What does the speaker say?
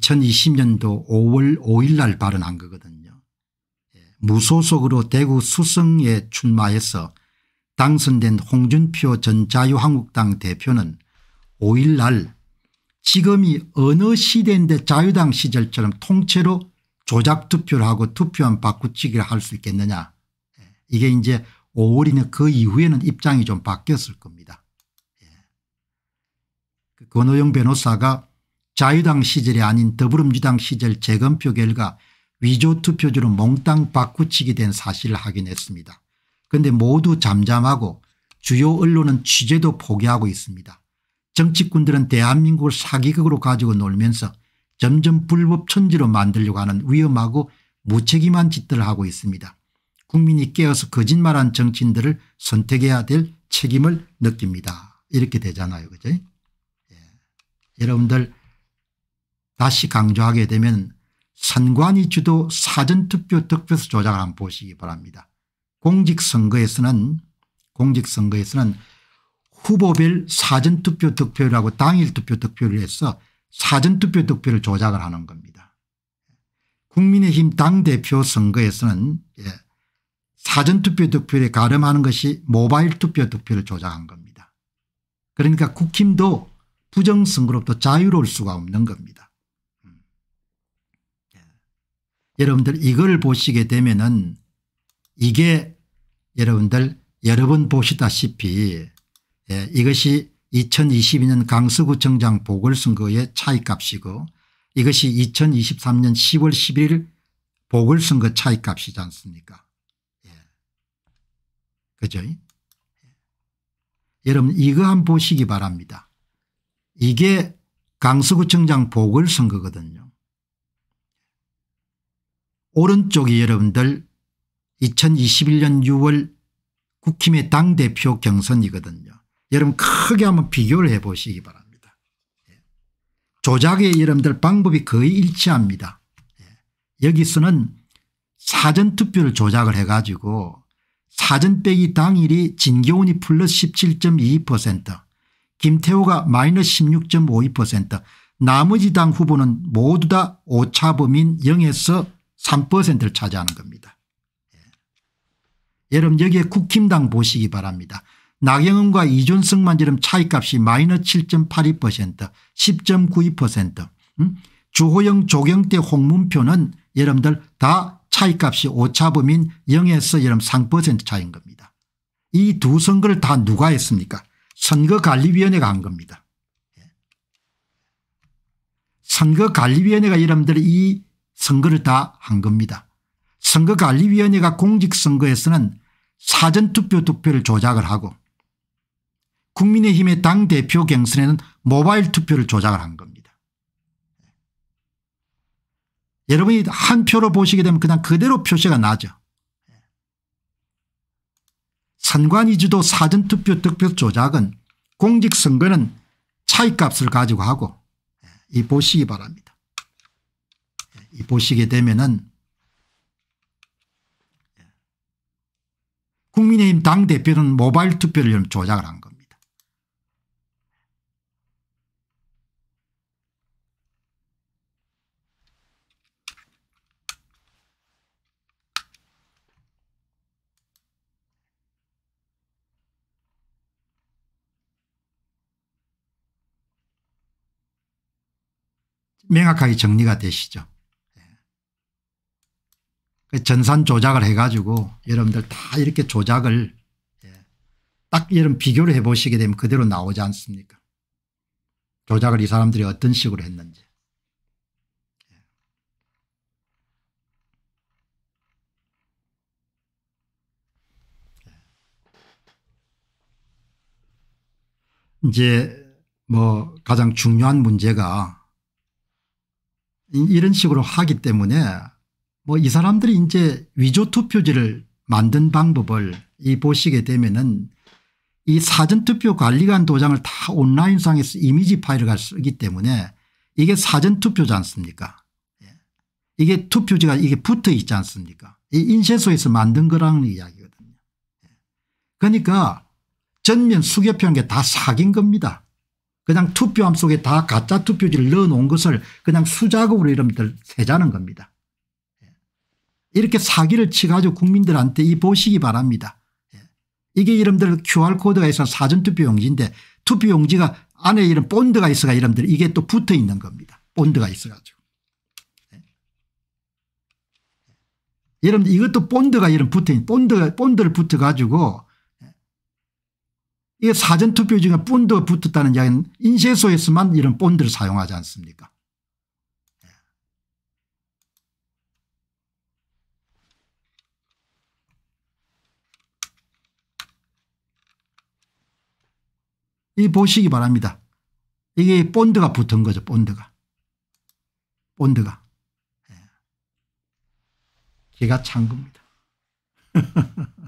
2020년도 5월 5일 날 발언한 거거든요. 예, 무소속으로 대구 수성에 출마해서 당선된 홍준표 전 자유한국당 대표는 5일 날 지금이 어느 시대인데 자유당 시절처럼 통째로 조작 투표를 하고 투표한 바꾸치기를 할 수 있겠느냐. 예, 이게 이제 5월이면 그 이후에는 입장이 좀 바뀌었을 겁니다. 예. 그 권호영 변호사가 자유당 시절이 아닌 더불어민주당 시절 재검표 결과 위조 투표지로 몽땅 바꾸치기 된 사실을 확인했습니다. 그런데 모두 잠잠하고 주요 언론은 취재도 포기하고 있습니다. 정치꾼들은 대한민국을 사기극으로 가지고 놀면서 점점 불법 천지로 만들려고 하는 위험하고 무책임한 짓들을 하고 있습니다. 국민이 깨어서 거짓말한 정치인들을 선택해야 될 책임을 느낍니다. 이렇게 되잖아요. 그죠? 예. 여러분들 다시 강조하게 되면 선관위 주도 사전투표 득표수 조작을 한번 보시기 바랍니다. 공직선거에서는 공직선거에서는 후보별 사전투표 득표율하고 당일투표 득표를 해서 사전투표 득표를 조작을 하는 겁니다. 국민의힘 당대표 선거에서는 예, 사전투표 득표에 가름하는 것이 모바일 투표 득표를 조작한 겁니다. 그러니까 국힘도 부정선거로부터 자유로울 수가 없는 겁니다. 음. 예. 여러분들 이걸 보시게 되면은 이게 여러분들 여러 번 보시다시피 예, 이것이 2022년 강서구청장 보궐선거의 차이값이고 이것이 2023년 10월 11일 보궐선거 차이값이지 않습니까 예. 그죠 예. 여러분 이거 한번 보시기 바랍니다. 이게 강서구청장 보궐선거거든요. 오른쪽이 여러분들 2021년 6월 국힘의 당대표 경선이거든요. 여러분 크게 한번 비교를 해 보시기 바랍니다. 예. 조작의 여러분들 방법이 거의 일치합니다. 예. 여기서는 사전투표를 조작을 해가지고 사전 빼기 당일이 진교훈이 플러스 17.22% 김태호가 마이너스 16.52% 나머지 당 후보는 모두 다 오차범인 0에서 3%를 차지하는 겁니다. 예. 여러분 여기에 국힘당 보시기 바랍니다. 나경원과 이준석만 지금 차이값이 마이너스 7.82% 10.92% 음? 주호영 조경태 홍문표는 여러분들 다 차이값이 오차범인 0에서 여러분 3% 차이인 겁니다. 이 두 선거를 다 누가 했습니까 선거관리위원회가 한 겁니다. 예. 선거관리위원회가 여러분들 이 선거를 다 한 겁니다. 선거관리위원회가 공직선거에서는 사전투표 투표를 조작을 하고 국민의힘의 당대표 경선에는 모바일 투표를 조작을 한 겁니다. 여러분이 한 표로 보시게 되면 그냥 그대로 표시가 나죠. 선관위 주도 사전투표 득표 조작은 공직선거는 차이값을 가지고 하고 이 보시기 바랍니다. 이 보시게 되면은 국민의힘 당대표는 모바일 투표를 조작을 한 겁니다. 명확하게 정리가 되시죠. 예. 그 전산 조작을 해가지고 여러분들 다 이렇게 조작을 예. 딱 이런 비교를 해보시게 되면 그대로 나오지 않습니까 조작을 이 사람들이 어떤 식으로 했는지. 예. 이제 뭐 가장 중요한 문제가 이런 식으로 하기 때문에 뭐 이 사람들이 이제 위조 투표지를 만든 방법을 이 보시게 되면은 이 사전투표 관리관 도장을 다 온라인상에서 이미지 파일을 쓰기 때문에 이게 사전투표지 않습니까 예. 이게 투표지가 이게 붙어 있지 않습니까 이 인쇄소에서 만든 거라는 이야기거든요. 예. 그러니까 전면 수개표한 게 다 사긴 겁니다. 그냥 투표함 속에 다 가짜 투표지를 넣어 놓은 것을 그냥 수작업으로 여러분들 세자는 겁니다. 이렇게 사기를 치가지고 국민들한테 이 보시기 바랍니다. 이게 여러분들 QR코드가 있어 사전투표용지인데 투표용지가 안에 이런 본드가 있어가 여러분들 이게 또 붙어 있는 겁니다. 본드가 있어가지고. 여러분들 이것도 본드가 이런 붙어 있는 본드, 본드를 붙어 가지고 이게 사전투표 중에 본드가 붙었다는 이야기는 인쇄소에서만 이런 본드를 사용하지 않습니까 이 보시기 바랍니다. 이게 본드가 붙은 거죠. 본드가. 본드가. 예. 기가 찬 겁니다.